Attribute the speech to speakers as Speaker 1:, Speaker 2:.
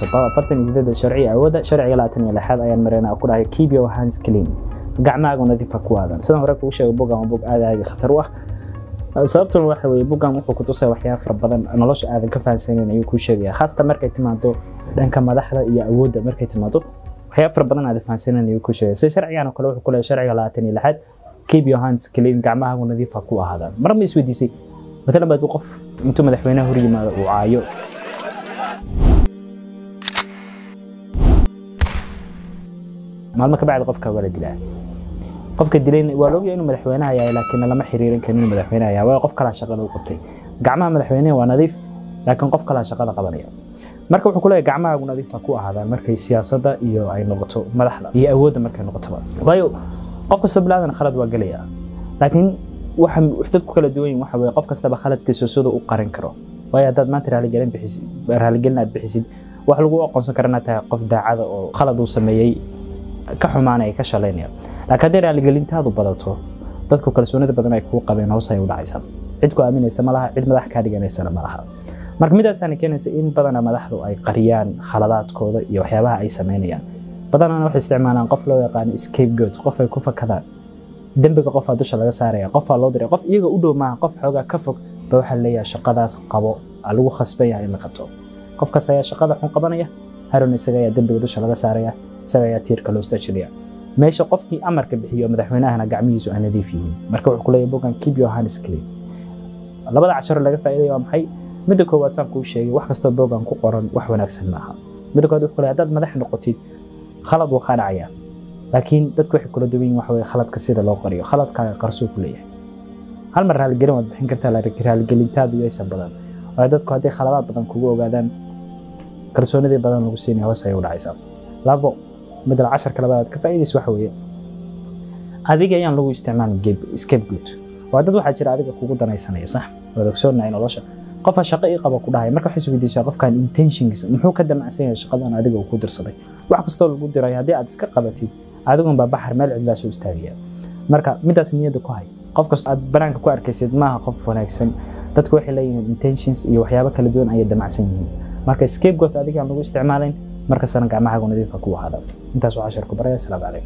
Speaker 1: soo qabo afartan iyo sideeda sharci awooda sharciga labaatan iyo lixaad ayaan marayna ku dhahay keep your hands clean gacmahaagu nadiifa ku aadan. Sidan hore kugu sheegay bogan waa bog aad aad khatar u ah. Sababtuna waxa weeye bogan wuxuu ku tusaya waxyaaba fara badan nolosha aadan ka fahansaneyn ayuu kuu sheegaya khaasatan markay timaado dhanka madaxda iyo awoodda markay timaado waxyaaba fara badan aadan fahansaneyn ayuu kuu sheegaya. Sida sharcigan kale wuxuu ku leeyahay sharciga labaatan iyo lixaad keep your clean gacmahaagu nadiifa ku ahaadaan mar ma isweydiisay matalan baad qof intuu madaxweynaha hor yimaado uu caayo maalmo ka bacdi qofka waa la dilaa qofka dilayna waa laogyahay inuu madaxweynaha yahay laakiin lama xiriirin karin inuu madaxweynaha yahay waayo qof kalaa shaqada u qabtay gacmaha madaxweynaha waa nadiif laakiin qof kalaa shaqada qabanaya marka wuxuu ku leeyahay gacmahaagu nadiifa ku ahaadaan markay siyaasadda iyo ay noqoto madaxda iyo awoodda markay noqotoba waayo qof kasta bilaadan khalad waa gelaya laakiin waxa dadku kala duwan yihiin waxa weye qof kastaba khaladkiisa siduu u qarin karo. Waayo haddaad maanta raaligelin aad bixisid wax lagu aqoonsan kara inaad tahay qof daacada oo khalad uu sameeyey ka xumaanaya ka shalaynaya laakiin hadday raaligelintaadu badato dadku kalsoonida badan ay kuu qabeen hoos ay u dhacaysaa cid ku aaminaysa ma laha cid madax kaa dhiganaysana ma laha. Marka midaasaana keenaysa in badana madaxdu ay qariyaan khaladaadkooda iyo waxyaabaha ay samaynayaan badanana waxay isticmaalaan qof loo yaqaano scapegoat qof ay ku fakadaan dembiga qofaa dusha laga saaraya qofaa loo diray qof iyaga u dhow maaha qof xoogaa ka fog ba waxaa leeyahay shaqadaas qabo lagu khasban yahay in la qabto qofkaas ayaa shaqada xun qabanaya haron isaga ayaa dembiga dusha laga saaraya isaga ayaa tiirka loo istaajinaya meesha qofkii amarka bixiyo madaxweynahana gacmihiisu aan nadiif yihiin. Marka wuxuu kuleeyahay bogan keep your hands clean. Labada casharo laga faa'iidaya waa maxay? Midda koowaad saan kuu sheegay wax kastoo bogan ku qoran wax wanaagsan maaha. Midda koowaad wuxuu kuleeyahay haddaad madax noqotid khalad wuu kaa dhacaya laakiin dadku waxay kula duwan yihiin waxa weye khaladka sida loo qariyo. Khaladkaaga qarsuu ku leeyahay. Hal mar raaligelin waad bixin kartaa raaligelintaadu yaysan badan. Waayo dadku hadday khaladaad badan kugu ogaadaan kalsoonidii badan lagu siinaya hoos ayay u dhacaysaa. Labo midal casharka labaad ka faa'iidaysa waxa weeye. Adiga ayaan lagu isticmaalin scapegoat waa dad waxaa jira adiga kugu danaysanaya sax? Waad ogsoonahay nolosha. Qofa shaqo ii qaba ku dhahay. Marka waxay isweydiisaa qofkan intentionkiisa muxuu ka damacsan shaqadan adiga uu ku dirsaday? Wax kastoo lagu diray haddii aad iska qabatid adigun baa baxar meel cidlaa soo istaagaya marka midaas niyadda ku hay. Qof kastoo aad banaanka ku arkaysid maaha qof wanaagsan. Dadku waxay leeyihiin intentions iyo waxyaabo kala duwan ayay damacsan yihiin. Marka scapegoat adigaan lagu isticmaalayn markastana gacmahaagu nadiifa ku ahaada intaas waxaa sharku baraya. Asalaamu calaykum